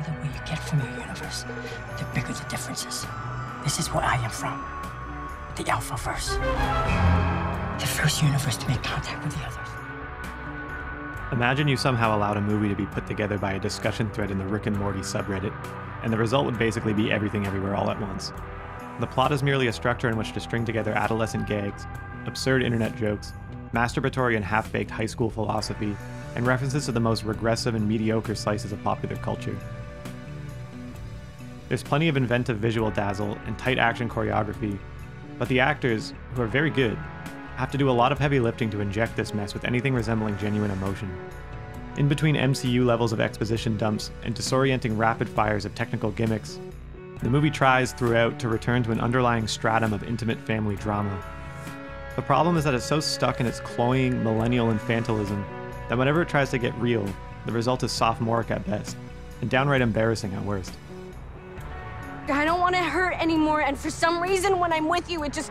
further away you get from your universe, the bigger the differences. This is where I am from. The Alphaverse. The first universe to make contact with the others. Imagine you somehow allowed a movie to be put together by a discussion thread in the Rick and Morty subreddit, and the result would basically be everything everywhere all at once. The plot is merely a structure in which to string together adolescent gags, absurd internet jokes, masturbatory and half baked high school philosophy, and references to the most regressive and mediocre slices of popular culture. There's plenty of inventive visual dazzle and tight action choreography, but the actors, who are very good, have to do a lot of heavy lifting to inject this mess with anything resembling genuine emotion. In between MCU levels of exposition dumps and disorienting rapid fires of technical gimmicks, the movie tries throughout to return to an underlying stratum of intimate family drama. The problem is that it's so stuck in its cloying millennial infantilism that whenever it tries to get real, the result is sophomoric at best, and downright embarrassing at worst. I don't want to hurt anymore, and for some reason, when I'm with you, it just